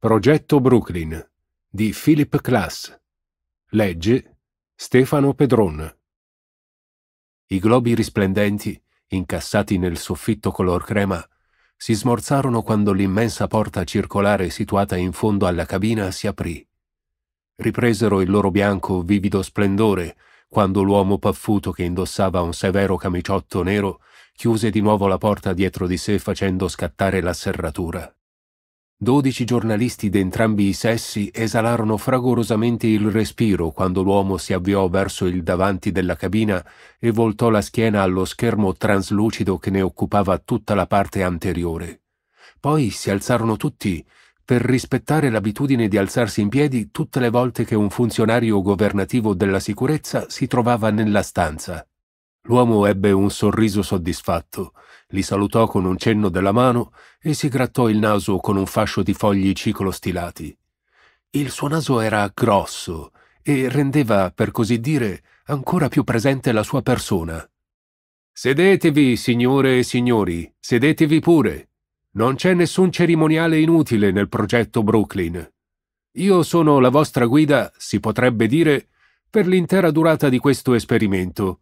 Progetto Brooklyn di Philip Klass. Legge Stefano Pedron. I globi risplendenti, incassati nel soffitto color crema, si smorzarono quando l'immensa porta circolare situata in fondo alla cabina si aprì. Ripresero il loro bianco vivido splendore quando l'uomo paffuto che indossava un severo camiciotto nero chiuse di nuovo la porta dietro di sé facendo scattare la serratura. Dodici giornalisti d'entrambi i sessi esalarono fragorosamente il respiro quando l'uomo si avviò verso il davanti della cabina e voltò la schiena allo schermo traslucido che ne occupava tutta la parte anteriore. Poi si alzarono tutti, per rispettare l'abitudine di alzarsi in piedi tutte le volte che un funzionario governativo della sicurezza si trovava nella stanza. L'uomo ebbe un sorriso soddisfatto, li salutò con un cenno della mano e si grattò il naso con un fascio di fogli ciclostilati. Il suo naso era grosso e rendeva, per così dire, ancora più presente la sua persona. Sedetevi, signore e signori, sedetevi pure. Non c'è nessun cerimoniale inutile nel progetto Brooklyn. Io sono la vostra guida, si potrebbe dire, per l'intera durata di questo esperimento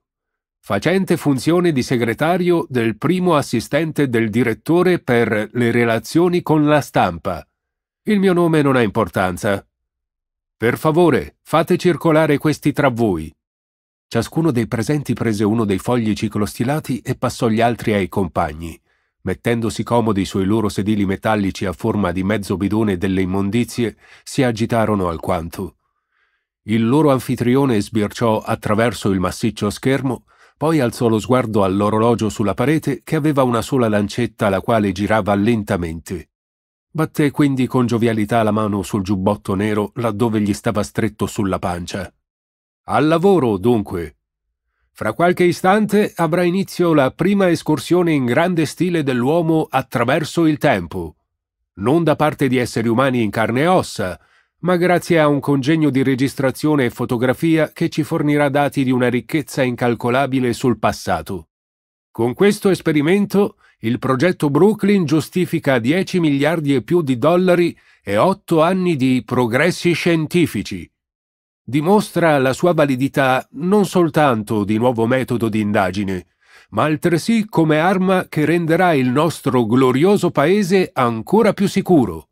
facente funzione di segretario del primo assistente del direttore per le relazioni con la stampa. Il mio nome non ha importanza. Per favore, fate circolare questi tra voi. Ciascuno dei presenti prese uno dei fogli ciclostilati e passò gli altri ai compagni. Mettendosi comodi sui loro sedili metallici a forma di mezzo bidone delle immondizie, si agitarono alquanto. Il loro anfitrione sbirciò attraverso il massiccio schermo poi alzò lo sguardo all'orologio sulla parete che aveva una sola lancetta la quale girava lentamente. Batté quindi con giovialità la mano sul giubbotto nero laddove gli stava stretto sulla pancia. Al lavoro, dunque. Fra qualche istante avrà inizio la prima escursione in grande stile dell'uomo attraverso il tempo. Non da parte di esseri umani in carne e ossa, ma grazie a un congegno di registrazione e fotografia che ci fornirà dati di una ricchezza incalcolabile sul passato. Con questo esperimento, il progetto Brooklyn giustifica 10 miliardi e più di dollari e 8 anni di progressi scientifici. Dimostra la sua validità non soltanto di nuovo metodo di indagine, ma altresì come arma che renderà il nostro glorioso paese ancora più sicuro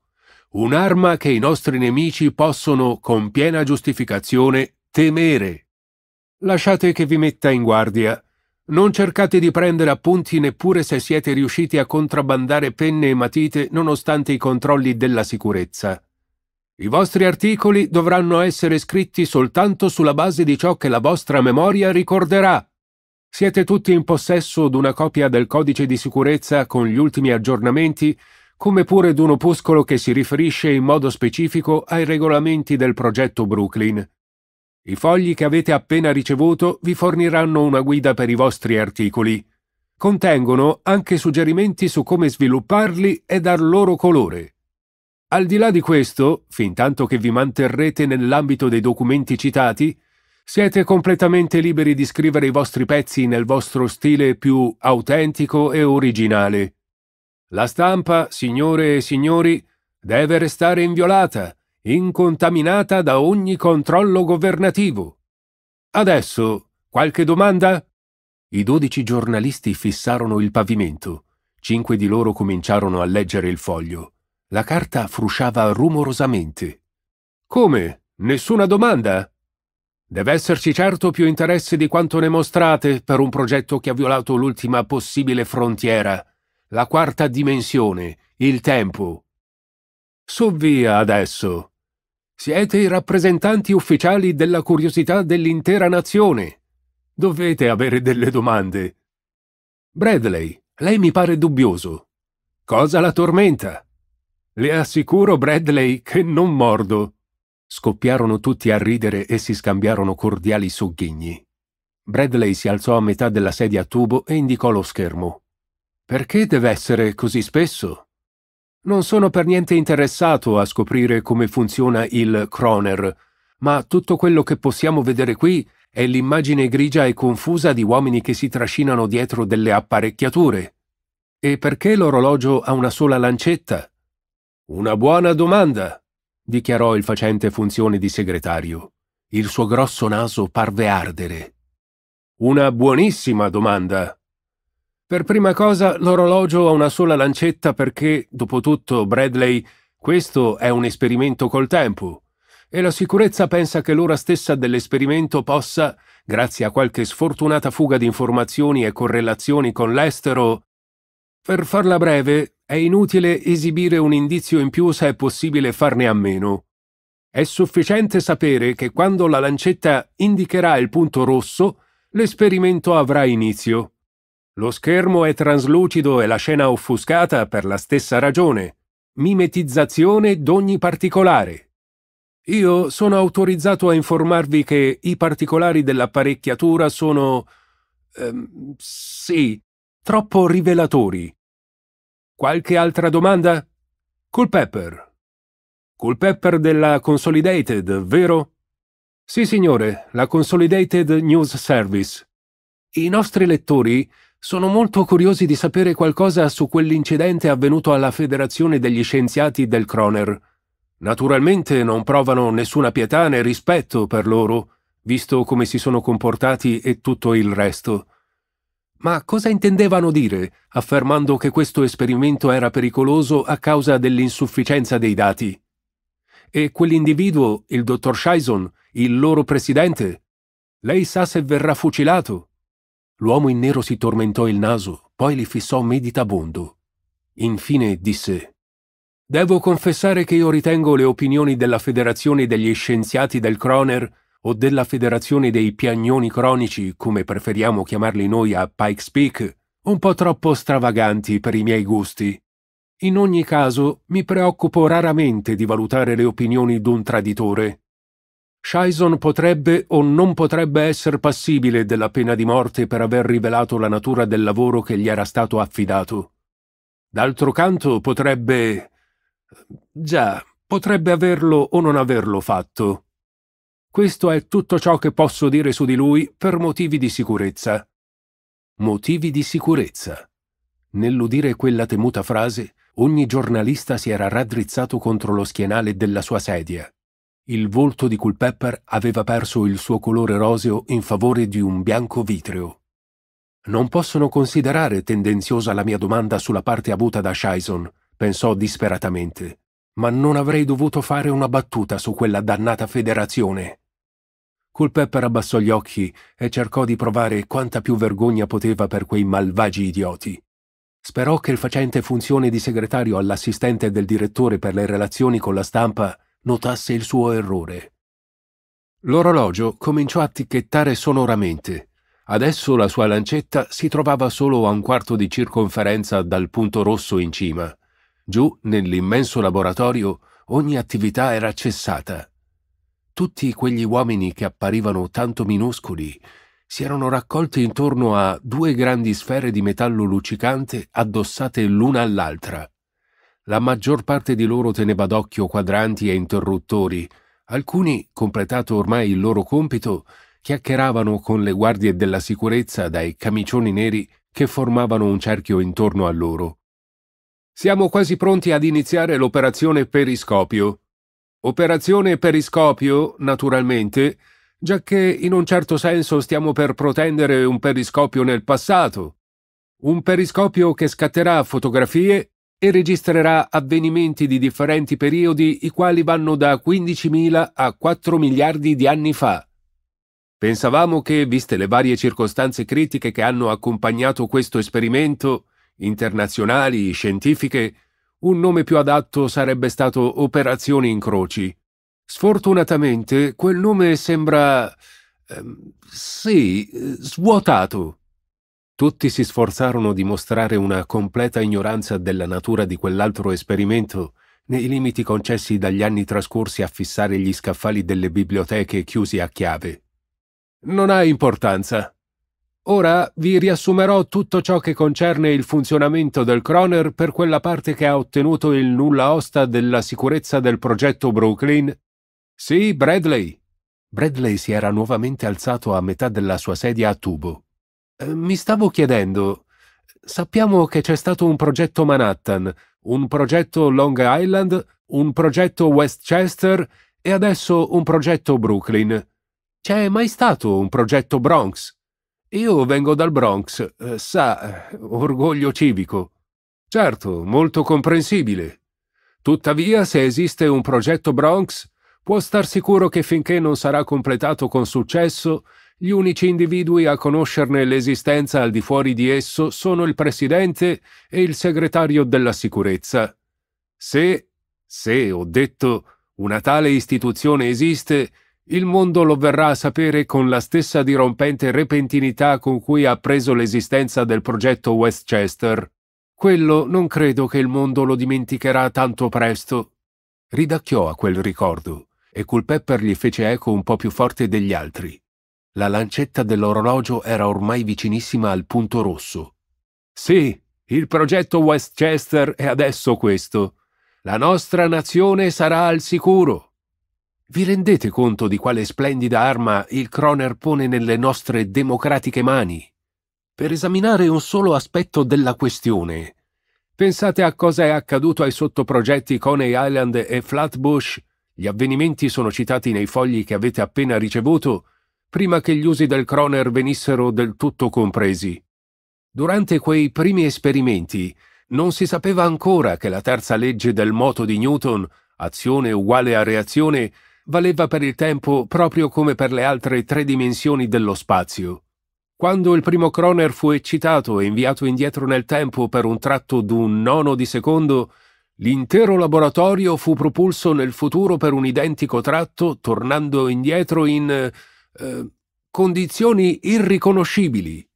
un'arma che i nostri nemici possono, con piena giustificazione, temere. Lasciate che vi metta in guardia. Non cercate di prendere appunti neppure se siete riusciti a contrabbandare penne e matite nonostante i controlli della sicurezza. I vostri articoli dovranno essere scritti soltanto sulla base di ciò che la vostra memoria ricorderà. Siete tutti in possesso d'una copia del codice di sicurezza con gli ultimi aggiornamenti come pure d'un opuscolo che si riferisce in modo specifico ai regolamenti del progetto Brooklyn. I fogli che avete appena ricevuto vi forniranno una guida per i vostri articoli. Contengono anche suggerimenti su come svilupparli e dar loro colore. Al di là di questo, fin tanto che vi manterrete nell'ambito dei documenti citati, siete completamente liberi di scrivere i vostri pezzi nel vostro stile più autentico e originale. La stampa, signore e signori, deve restare inviolata, incontaminata da ogni controllo governativo. Adesso, qualche domanda? I dodici giornalisti fissarono il pavimento. Cinque di loro cominciarono a leggere il foglio. La carta frusciava rumorosamente. Come? Nessuna domanda? Deve esserci certo più interesse di quanto ne mostrate per un progetto che ha violato l'ultima possibile frontiera la quarta dimensione, il tempo. Su via adesso. Siete i rappresentanti ufficiali della curiosità dell'intera nazione. Dovete avere delle domande. Bradley, lei mi pare dubbioso. Cosa la tormenta? Le assicuro, Bradley, che non mordo. Scoppiarono tutti a ridere e si scambiarono cordiali sogghigni. Bradley si alzò a metà della sedia a tubo e indicò lo schermo. Perché deve essere così spesso? Non sono per niente interessato a scoprire come funziona il Kroner, ma tutto quello che possiamo vedere qui è l'immagine grigia e confusa di uomini che si trascinano dietro delle apparecchiature. E perché l'orologio ha una sola lancetta? Una buona domanda, dichiarò il facente funzione di segretario. Il suo grosso naso parve ardere. Una buonissima domanda. Per prima cosa, l'orologio ha una sola lancetta perché, dopo tutto, Bradley, questo è un esperimento col tempo. E la sicurezza pensa che l'ora stessa dell'esperimento possa, grazie a qualche sfortunata fuga di informazioni e correlazioni con l'estero. Per farla breve, è inutile esibire un indizio in più se è possibile farne a meno. È sufficiente sapere che quando la lancetta indicherà il punto rosso, l'esperimento avrà inizio. Lo schermo è traslucido e la scena offuscata per la stessa ragione. Mimetizzazione d'ogni particolare. Io sono autorizzato a informarvi che i particolari dell'apparecchiatura sono... Ehm, sì, troppo rivelatori. Qualche altra domanda? Culpepper. Culpepper della Consolidated, vero? Sì, signore, la Consolidated News Service. I nostri lettori sono molto curiosi di sapere qualcosa su quell'incidente avvenuto alla Federazione degli Scienziati del Croner. Naturalmente non provano nessuna pietà né rispetto per loro, visto come si sono comportati e tutto il resto. Ma cosa intendevano dire, affermando che questo esperimento era pericoloso a causa dell'insufficienza dei dati? E quell'individuo, il dottor Scheison, il loro presidente? Lei sa se verrà fucilato? L'uomo in nero si tormentò il naso, poi li fissò meditabondo. Infine disse Devo confessare che io ritengo le opinioni della Federazione degli Scienziati del Croner o della Federazione dei Piagnoni Cronici, come preferiamo chiamarli noi a Pikes Peak, un po' troppo stravaganti per i miei gusti. In ogni caso, mi preoccupo raramente di valutare le opinioni d'un traditore. Shison potrebbe o non potrebbe essere passibile della pena di morte per aver rivelato la natura del lavoro che gli era stato affidato. D'altro canto potrebbe... già, potrebbe averlo o non averlo fatto. Questo è tutto ciò che posso dire su di lui per motivi di sicurezza. Motivi di sicurezza. Nell'udire quella temuta frase, ogni giornalista si era raddrizzato contro lo schienale della sua sedia. Il volto di Culpepper aveva perso il suo colore roseo in favore di un bianco vitreo. Non possono considerare tendenziosa la mia domanda sulla parte avuta da Shison, pensò disperatamente, ma non avrei dovuto fare una battuta su quella dannata federazione. Culpepper abbassò gli occhi e cercò di provare quanta più vergogna poteva per quei malvagi idioti. Sperò che il facente funzione di segretario all'assistente del direttore per le relazioni con la stampa notasse il suo errore. L'orologio cominciò a ticchettare sonoramente. Adesso la sua lancetta si trovava solo a un quarto di circonferenza dal punto rosso in cima. Giù, nell'immenso laboratorio, ogni attività era cessata. Tutti quegli uomini che apparivano tanto minuscoli si erano raccolti intorno a due grandi sfere di metallo luccicante addossate l'una all'altra. La maggior parte di loro teneva d'occhio quadranti e interruttori, alcuni, completato ormai il loro compito, chiacchieravano con le guardie della sicurezza dai camicioni neri che formavano un cerchio intorno a loro. Siamo quasi pronti ad iniziare l'operazione Periscopio. Operazione Periscopio, naturalmente, giacché in un certo senso stiamo per protendere un periscopio nel passato. Un periscopio che scatterà fotografie e registrerà avvenimenti di differenti periodi i quali vanno da 15.000 a 4 miliardi di anni fa. Pensavamo che, viste le varie circostanze critiche che hanno accompagnato questo esperimento, internazionali, scientifiche, un nome più adatto sarebbe stato Operazioni Incroci. Sfortunatamente quel nome sembra... Ehm, sì, svuotato. Tutti si sforzarono di mostrare una completa ignoranza della natura di quell'altro esperimento nei limiti concessi dagli anni trascorsi a fissare gli scaffali delle biblioteche chiusi a chiave. Non ha importanza. Ora vi riassumerò tutto ciò che concerne il funzionamento del Croner per quella parte che ha ottenuto il nulla osta della sicurezza del progetto Brooklyn. Sì, Bradley. Bradley si era nuovamente alzato a metà della sua sedia a tubo. Eh, mi stavo chiedendo, sappiamo che c'è stato un progetto Manhattan, un progetto Long Island, un progetto Westchester e adesso un progetto Brooklyn. C'è mai stato un progetto Bronx? Io vengo dal Bronx, eh, sa, orgoglio civico. Certo, molto comprensibile. Tuttavia, se esiste un progetto Bronx, può star sicuro che finché non sarà completato con successo, gli unici individui a conoscerne l'esistenza al di fuori di esso sono il presidente e il segretario della sicurezza. Se, se, ho detto, una tale istituzione esiste, il mondo lo verrà a sapere con la stessa dirompente repentinità con cui ha preso l'esistenza del progetto Westchester. Quello non credo che il mondo lo dimenticherà tanto presto. Ridacchiò a quel ricordo e Culpepper gli fece eco un po' più forte degli altri. La lancetta dell'orologio era ormai vicinissima al punto rosso. Sì, il progetto Westchester è adesso questo. La nostra nazione sarà al sicuro. Vi rendete conto di quale splendida arma il Croner pone nelle nostre democratiche mani? per esaminare un solo aspetto della questione. Pensate a cosa è accaduto ai sottoprogetti Coney Island e Flatbush. Gli avvenimenti sono citati nei fogli che avete appena ricevuto, prima che gli usi del Croner venissero del tutto compresi. Durante quei primi esperimenti non si sapeva ancora che la terza legge del moto di Newton, azione uguale a reazione, valeva per il tempo proprio come per le altre tre dimensioni dello spazio. Quando il primo Croner fu eccitato e inviato indietro nel tempo per un tratto d'un nono di secondo, l'intero laboratorio fu propulso nel futuro per un identico tratto, tornando indietro in eh, condizioni irriconoscibili.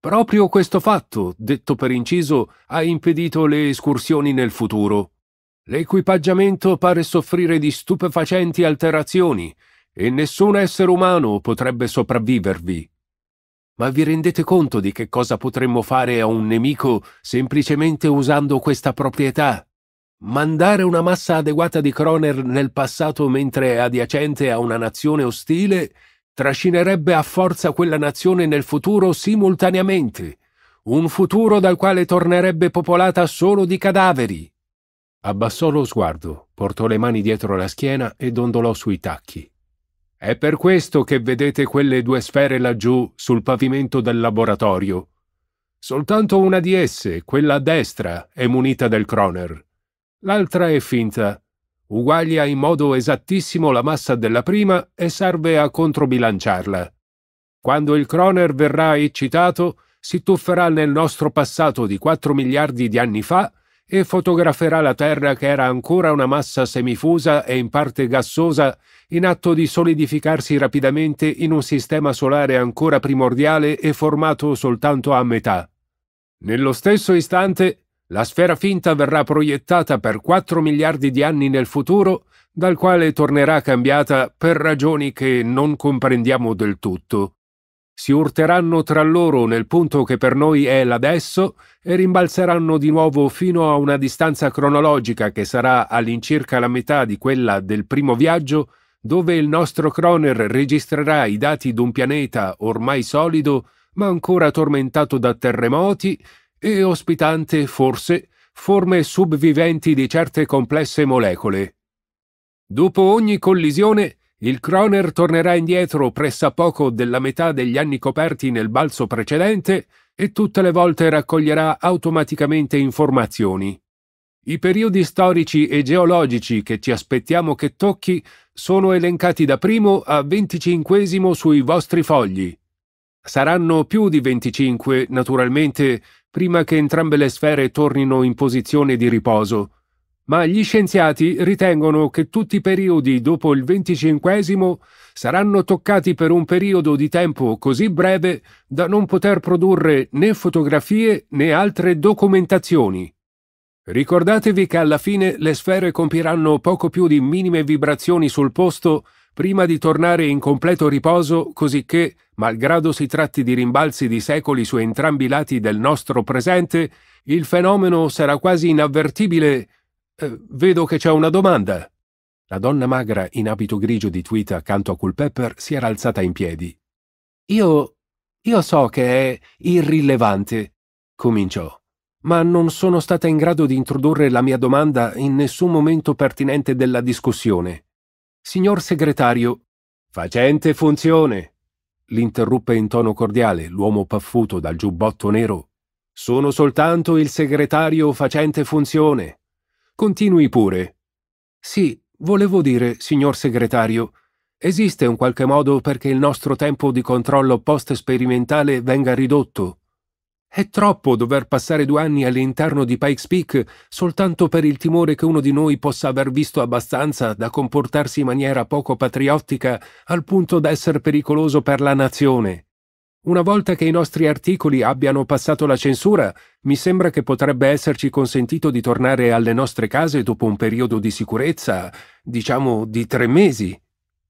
Proprio questo fatto, detto per inciso, ha impedito le escursioni nel futuro. L'equipaggiamento pare soffrire di stupefacenti alterazioni e nessun essere umano potrebbe sopravvivervi. Ma vi rendete conto di che cosa potremmo fare a un nemico semplicemente usando questa proprietà? Mandare una massa adeguata di Croner nel passato mentre è adiacente a una nazione ostile trascinerebbe a forza quella nazione nel futuro simultaneamente, un futuro dal quale tornerebbe popolata solo di cadaveri. Abbassò lo sguardo, portò le mani dietro la schiena e dondolò sui tacchi. È per questo che vedete quelle due sfere laggiù sul pavimento del laboratorio. Soltanto una di esse, quella a destra, è munita del Croner. L'altra è finta. Uguaglia in modo esattissimo la massa della prima e serve a controbilanciarla. Quando il Croner verrà eccitato, si tufferà nel nostro passato di 4 miliardi di anni fa e fotograferà la Terra che era ancora una massa semifusa e in parte gassosa in atto di solidificarsi rapidamente in un sistema solare ancora primordiale e formato soltanto a metà. Nello stesso istante, la sfera finta verrà proiettata per 4 miliardi di anni nel futuro, dal quale tornerà cambiata per ragioni che non comprendiamo del tutto. Si urteranno tra loro nel punto che per noi è l'adesso e rimbalzeranno di nuovo fino a una distanza cronologica che sarà all'incirca la metà di quella del primo viaggio dove il nostro Croner registrerà i dati d'un pianeta ormai solido, ma ancora tormentato da terremoti e ospitante, forse, forme subviventi di certe complesse molecole. Dopo ogni collisione, il Croner tornerà indietro pressappoco della metà degli anni coperti nel balzo precedente e tutte le volte raccoglierà automaticamente informazioni. I periodi storici e geologici che ci aspettiamo che tocchi sono elencati da primo a venticinquesimo sui vostri fogli. Saranno più di 25, naturalmente, prima che entrambe le sfere tornino in posizione di riposo, ma gli scienziati ritengono che tutti i periodi dopo il venticinquesimo saranno toccati per un periodo di tempo così breve da non poter produrre né fotografie né altre documentazioni. Ricordatevi che alla fine le sfere compiranno poco più di minime vibrazioni sul posto prima di tornare in completo riposo, cosicché, malgrado si tratti di rimbalzi di secoli su entrambi i lati del nostro presente, il fenomeno sarà quasi inavvertibile. Eh, vedo che c'è una domanda. La donna magra in abito grigio di tweet accanto a Culpepper si era alzata in piedi. Io. io so che è irrilevante, cominciò. ma non sono stata in grado di introdurre la mia domanda in nessun momento pertinente della discussione. Signor segretario, facente funzione, l'interruppe in tono cordiale l'uomo paffuto dal giubbotto nero. Sono soltanto il segretario facente funzione. Continui pure. Sì, volevo dire, signor segretario, esiste un qualche modo perché il nostro tempo di controllo post sperimentale venga ridotto? È troppo dover passare due anni all'interno di Pikes Peak soltanto per il timore che uno di noi possa aver visto abbastanza da comportarsi in maniera poco patriottica al punto da essere pericoloso per la nazione. Una volta che i nostri articoli abbiano passato la censura, mi sembra che potrebbe esserci consentito di tornare alle nostre case dopo un periodo di sicurezza, diciamo di tre mesi.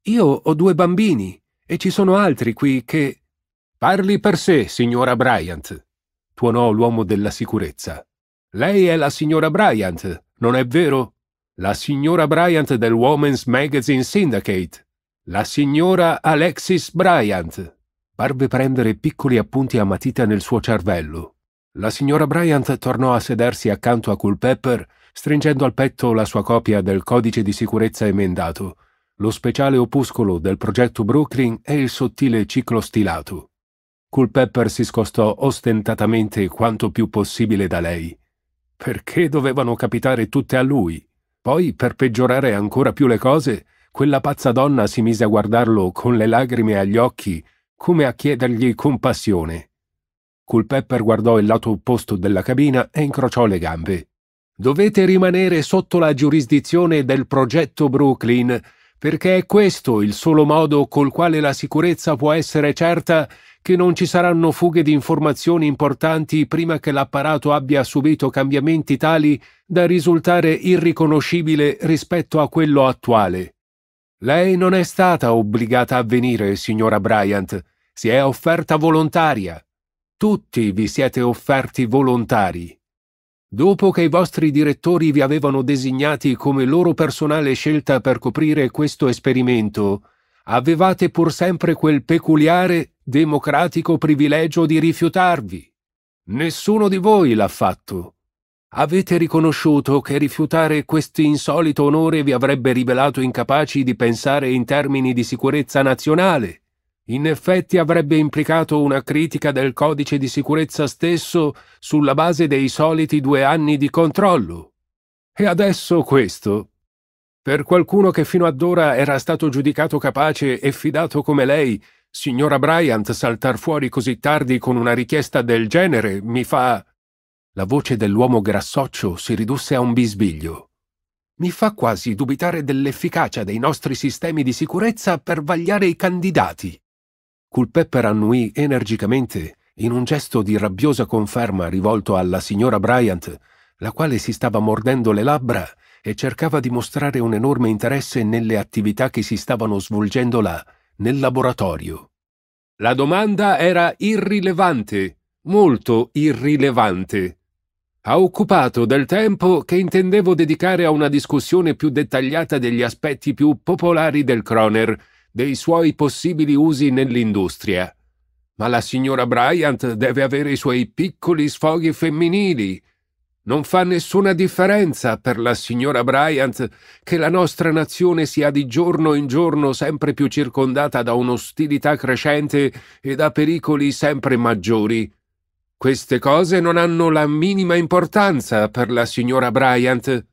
Io ho due bambini e ci sono altri qui che... Parli per sé, signora Bryant tuonò l'uomo della sicurezza. Lei è la signora Bryant, non è vero? La signora Bryant del Women's Magazine Syndicate. La signora Alexis Bryant. Parve prendere piccoli appunti a matita nel suo cervello. La signora Bryant tornò a sedersi accanto a Culpepper, stringendo al petto la sua copia del codice di sicurezza emendato, lo speciale opuscolo del progetto Brooklyn e il sottile ciclo stilato. Culpepper si scostò ostentatamente quanto più possibile da lei. Perché dovevano capitare tutte a lui? Poi, per peggiorare ancora più le cose, quella pazza donna si mise a guardarlo con le lagrime agli occhi, come a chiedergli compassione. Culpepper guardò il lato opposto della cabina e incrociò le gambe. Dovete rimanere sotto la giurisdizione del progetto Brooklyn, perché è questo il solo modo col quale la sicurezza può essere certa che non ci saranno fughe di informazioni importanti prima che l'apparato abbia subito cambiamenti tali da risultare irriconoscibile rispetto a quello attuale. Lei non è stata obbligata a venire, signora Bryant, si è offerta volontaria. Tutti vi siete offerti volontari. Dopo che i vostri direttori vi avevano designati come loro personale scelta per coprire questo esperimento, avevate pur sempre quel peculiare, democratico privilegio di rifiutarvi. Nessuno di voi l'ha fatto. Avete riconosciuto che rifiutare questo insolito onore vi avrebbe rivelato incapaci di pensare in termini di sicurezza nazionale. In effetti avrebbe implicato una critica del codice di sicurezza stesso sulla base dei soliti due anni di controllo. E adesso questo, per qualcuno che fino ad ora era stato giudicato capace e fidato come lei, signora Bryant, saltar fuori così tardi con una richiesta del genere mi fa... La voce dell'uomo grassoccio si ridusse a un bisbiglio. Mi fa quasi dubitare dell'efficacia dei nostri sistemi di sicurezza per vagliare i candidati. Culpepper annuì energicamente, in un gesto di rabbiosa conferma rivolto alla signora Bryant, la quale si stava mordendo le labbra e cercava di mostrare un enorme interesse nelle attività che si stavano svolgendo là, nel laboratorio. La domanda era irrilevante, molto irrilevante. Ha occupato del tempo che intendevo dedicare a una discussione più dettagliata degli aspetti più popolari del Croner, dei suoi possibili usi nell'industria. Ma la signora Bryant deve avere i suoi piccoli sfoghi femminili, non fa nessuna differenza per la signora Bryant che la nostra nazione sia di giorno in giorno sempre più circondata da un'ostilità crescente e da pericoli sempre maggiori. Queste cose non hanno la minima importanza per la signora Bryant.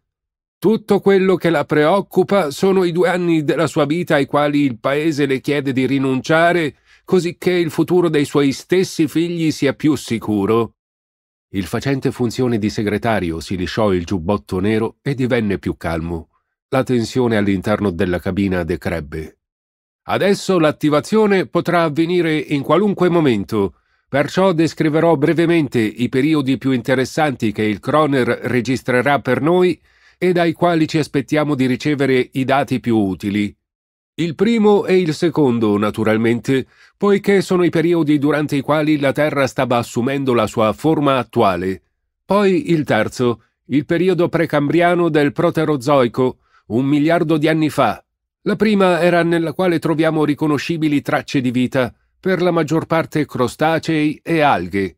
Tutto quello che la preoccupa sono i due anni della sua vita ai quali il paese le chiede di rinunciare, così che il futuro dei suoi stessi figli sia più sicuro. Il facente funzione di segretario si lisciò il giubbotto nero e divenne più calmo. La tensione all'interno della cabina decrebbe. Adesso l'attivazione potrà avvenire in qualunque momento, perciò descriverò brevemente i periodi più interessanti che il Croner registrerà per noi e dai quali ci aspettiamo di ricevere i dati più utili. Il primo e il secondo, naturalmente, poiché sono i periodi durante i quali la Terra stava assumendo la sua forma attuale. Poi il terzo, il periodo precambriano del Proterozoico, un miliardo di anni fa. La prima era nella quale troviamo riconoscibili tracce di vita, per la maggior parte crostacei e alghe.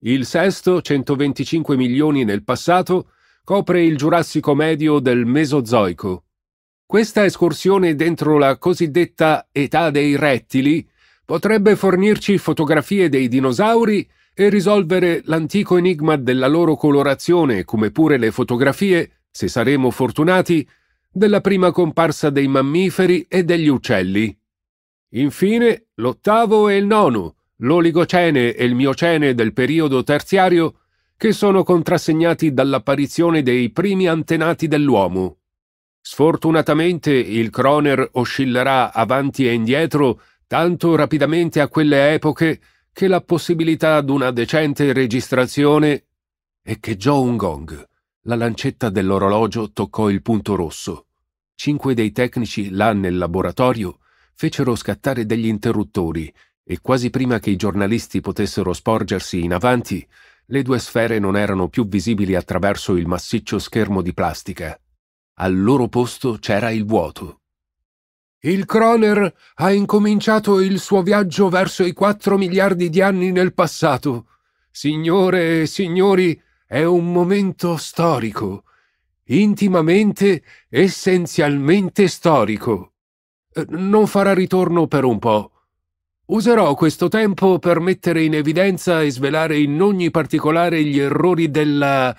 Il sesto, 125 milioni nel passato, copre il Giurassico medio del Mesozoico. Questa escursione dentro la cosiddetta età dei rettili potrebbe fornirci fotografie dei dinosauri e risolvere l'antico enigma della loro colorazione, come pure le fotografie, se saremo fortunati, della prima comparsa dei mammiferi e degli uccelli. Infine, l'ottavo e il nono, l'Oligocene e il Miocene del periodo terziario, che sono contrassegnati dall'apparizione dei primi antenati dell'uomo. Sfortunatamente il Croner oscillerà avanti e indietro tanto rapidamente a quelle epoche che la possibilità d'una decente registrazione e che Joe Gong, la lancetta dell'orologio, toccò il punto rosso. Cinque dei tecnici là nel laboratorio fecero scattare degli interruttori e quasi prima che i giornalisti potessero sporgersi in avanti, le due sfere non erano più visibili attraverso il massiccio schermo di plastica. Al loro posto c'era il vuoto. Il Croner ha incominciato il suo viaggio verso i quattro miliardi di anni nel passato. Signore e signori, è un momento storico, intimamente, essenzialmente storico. Eh, non farà ritorno per un po'. Userò questo tempo per mettere in evidenza e svelare in ogni particolare gli errori della...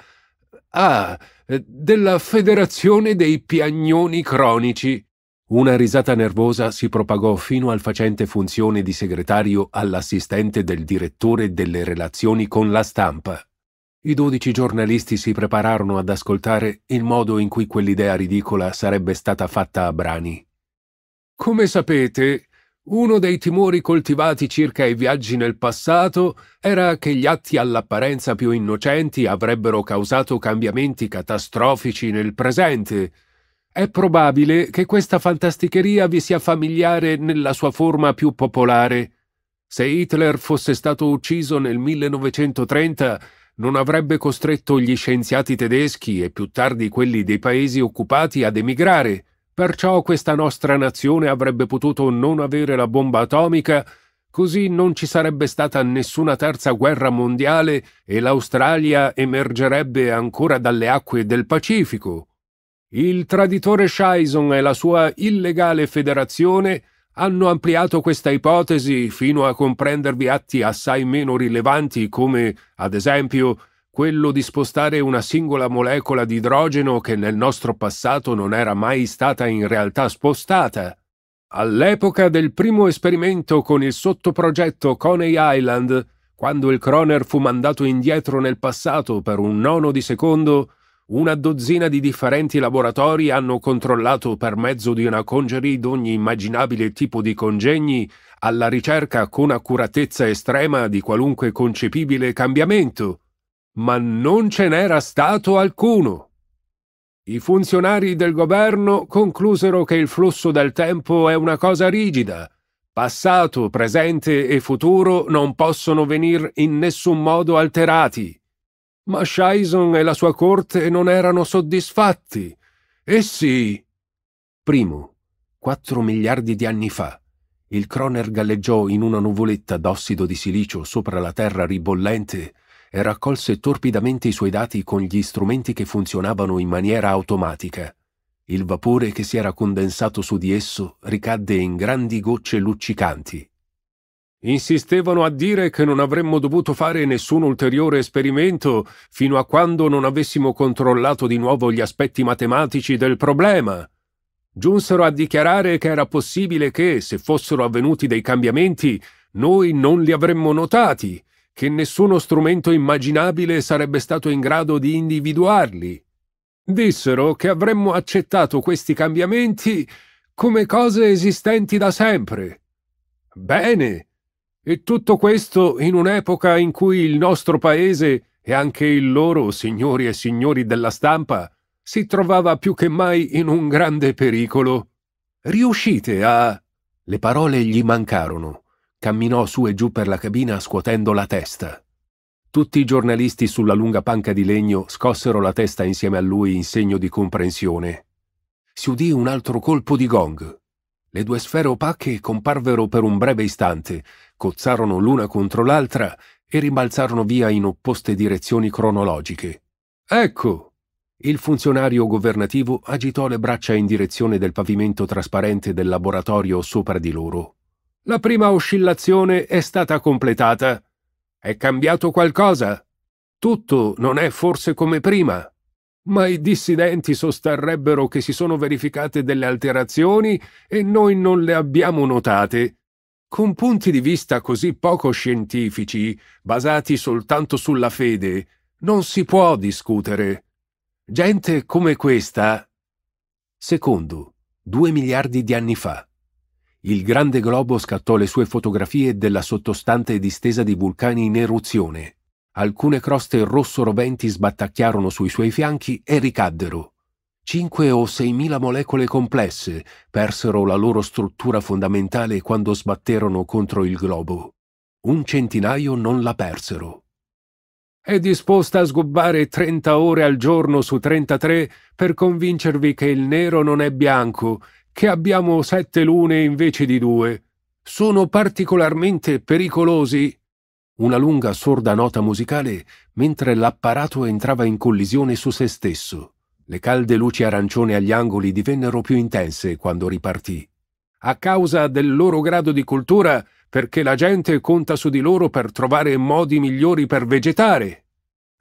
Ah, della Federazione dei Piagnoni Cronici. Una risata nervosa si propagò fino al facente funzione di segretario all'assistente del direttore delle relazioni con la stampa. I dodici giornalisti si prepararono ad ascoltare il modo in cui quell'idea ridicola sarebbe stata fatta a brani. Come sapete, uno dei timori coltivati circa i viaggi nel passato era che gli atti all'apparenza più innocenti avrebbero causato cambiamenti catastrofici nel presente. È probabile che questa fantasticheria vi sia familiare nella sua forma più popolare. Se Hitler fosse stato ucciso nel 1930, non avrebbe costretto gli scienziati tedeschi e più tardi quelli dei paesi occupati ad emigrare. Perciò questa nostra nazione avrebbe potuto non avere la bomba atomica, così non ci sarebbe stata nessuna terza guerra mondiale e l'Australia emergerebbe ancora dalle acque del Pacifico. Il traditore Scheison e la sua illegale federazione hanno ampliato questa ipotesi fino a comprendervi atti assai meno rilevanti come, ad esempio, quello di spostare una singola molecola di idrogeno che nel nostro passato non era mai stata in realtà spostata. All'epoca del primo esperimento con il sottoprogetto Coney Island, quando il Croner fu mandato indietro nel passato per un nono di secondo, una dozzina di differenti laboratori hanno controllato per mezzo di una congerie d'ogni immaginabile tipo di congegni alla ricerca con accuratezza estrema di qualunque concepibile cambiamento ma non ce n'era stato alcuno. I funzionari del governo conclusero che il flusso del tempo è una cosa rigida. Passato, presente e futuro non possono venir in nessun modo alterati. Ma Scheison e la sua corte non erano soddisfatti. Essi. Primo, quattro miliardi di anni fa, il Croner galleggiò in una nuvoletta d'ossido di silicio sopra la terra ribollente e raccolse torpidamente i suoi dati con gli strumenti che funzionavano in maniera automatica. Il vapore che si era condensato su di esso ricadde in grandi gocce luccicanti. Insistevano a dire che non avremmo dovuto fare nessun ulteriore esperimento fino a quando non avessimo controllato di nuovo gli aspetti matematici del problema. Giunsero a dichiarare che era possibile che, se fossero avvenuti dei cambiamenti, noi non li avremmo notati che nessuno strumento immaginabile sarebbe stato in grado di individuarli. Dissero che avremmo accettato questi cambiamenti come cose esistenti da sempre. Bene, e tutto questo in un'epoca in cui il nostro paese e anche il loro, signori e signori della stampa, si trovava più che mai in un grande pericolo. Riuscite a... Le parole gli mancarono camminò su e giù per la cabina scuotendo la testa. Tutti i giornalisti sulla lunga panca di legno scossero la testa insieme a lui in segno di comprensione. Si udì un altro colpo di gong. Le due sfere opache comparvero per un breve istante, cozzarono l'una contro l'altra e rimbalzarono via in opposte direzioni cronologiche. Ecco! Il funzionario governativo agitò le braccia in direzione del pavimento trasparente del laboratorio sopra di loro. La prima oscillazione è stata completata. È cambiato qualcosa? Tutto non è forse come prima? Ma i dissidenti sosterrebbero che si sono verificate delle alterazioni e noi non le abbiamo notate. Con punti di vista così poco scientifici, basati soltanto sulla fede, non si può discutere. Gente come questa. Secondo, due miliardi di anni fa. Il grande globo scattò le sue fotografie della sottostante distesa di vulcani in eruzione. Alcune croste rosso-roventi sbattacchiarono sui suoi fianchi e ricaddero. Cinque o seimila molecole complesse persero la loro struttura fondamentale quando sbatterono contro il globo. Un centinaio non la persero. È disposta a sgubbare 30 ore al giorno su 33 per convincervi che il nero non è bianco, che abbiamo sette lune invece di due. Sono particolarmente pericolosi. Una lunga sorda nota musicale mentre l'apparato entrava in collisione su se stesso. Le calde luci arancione agli angoli divennero più intense quando ripartì. A causa del loro grado di cultura, perché la gente conta su di loro per trovare modi migliori per vegetare.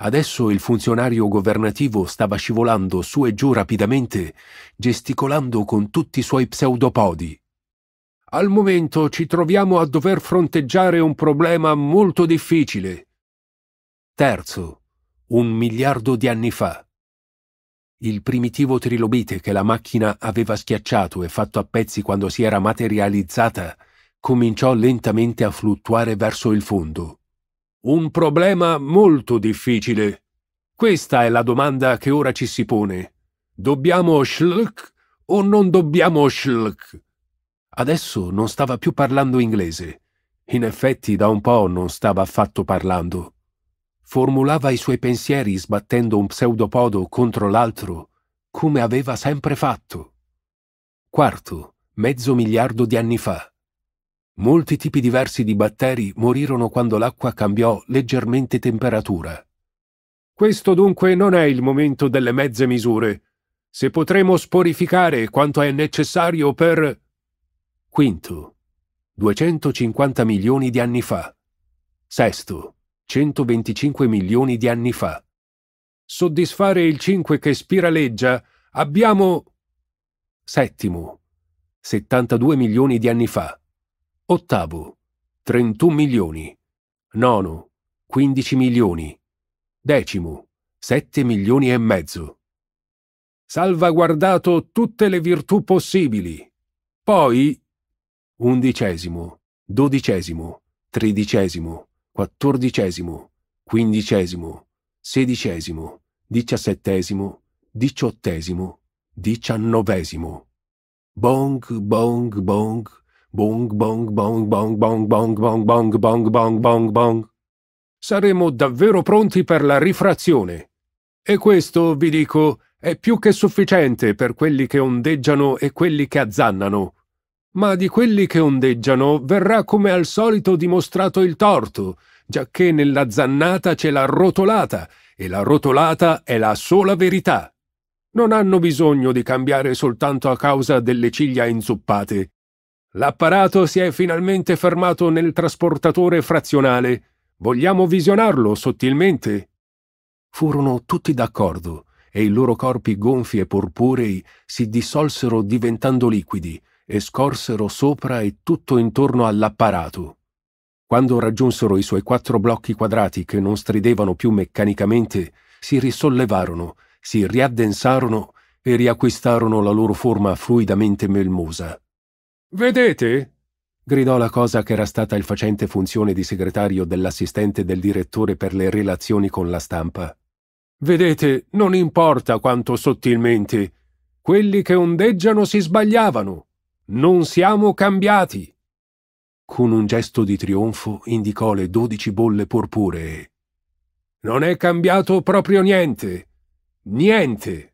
Adesso il funzionario governativo stava scivolando su e giù rapidamente, gesticolando con tutti i suoi pseudopodi. Al momento ci troviamo a dover fronteggiare un problema molto difficile. Terzo, un miliardo di anni fa il primitivo trilobite che la macchina aveva schiacciato e fatto a pezzi quando si era materializzata, cominciò lentamente a fluttuare verso il fondo. Un problema molto difficile. Questa è la domanda che ora ci si pone. Dobbiamo schlk o non dobbiamo schlk? Adesso non stava più parlando inglese. In effetti da un po' non stava affatto parlando formulava i suoi pensieri sbattendo un pseudopodo contro l'altro, come aveva sempre fatto. Quarto, mezzo miliardo di anni fa. Molti tipi diversi di batteri morirono quando l'acqua cambiò leggermente temperatura. Questo dunque non è il momento delle mezze misure. Se potremo sporificare quanto è necessario per... Quinto, 250 milioni di anni fa. Sesto, 125 milioni di anni fa. Soddisfare il 5 che spiraleggia, abbiamo... Settimo, 72 milioni di anni fa. Ottavo, 31 milioni. Nono, 15 milioni. Decimo, 7 milioni e mezzo. Salvaguardato tutte le virtù possibili. Poi, undicesimo, dodicesimo, tredicesimo, quattordicesimo, quindicesimo, sedicesimo, diciassettesimo, diciottesimo, diciannovesimo. Bong, bong, bong, bong, bong, bong, bong, bong, bong, bong, bong, bong, bong, bong, bong. Saremo davvero pronti per la rifrazione. E questo, vi dico, è più che sufficiente per quelli che ondeggiano e quelli che azzannano ma di quelli che ondeggiano verrà come al solito dimostrato il torto, giacché nella zannata c'è la rotolata, e la rotolata è la sola verità. Non hanno bisogno di cambiare soltanto a causa delle ciglia inzuppate. L'apparato si è finalmente fermato nel trasportatore frazionale. Vogliamo visionarlo sottilmente? Furono tutti d'accordo, e i loro corpi gonfi e purpurei si dissolsero diventando liquidi, e scorsero sopra e tutto intorno all'apparato. Quando raggiunsero i suoi quattro blocchi quadrati che non stridevano più meccanicamente, si risollevarono, si riaddensarono e riacquistarono la loro forma fluidamente melmosa. Vedete? gridò la cosa che era stata il facente funzione di segretario dell'assistente del direttore per le relazioni con la stampa. Vedete, non importa quanto sottilmente. Quelli che ondeggiano si sbagliavano. Non siamo cambiati. Con un gesto di trionfo indicò le dodici bolle purpuree. Non è cambiato proprio niente. Niente.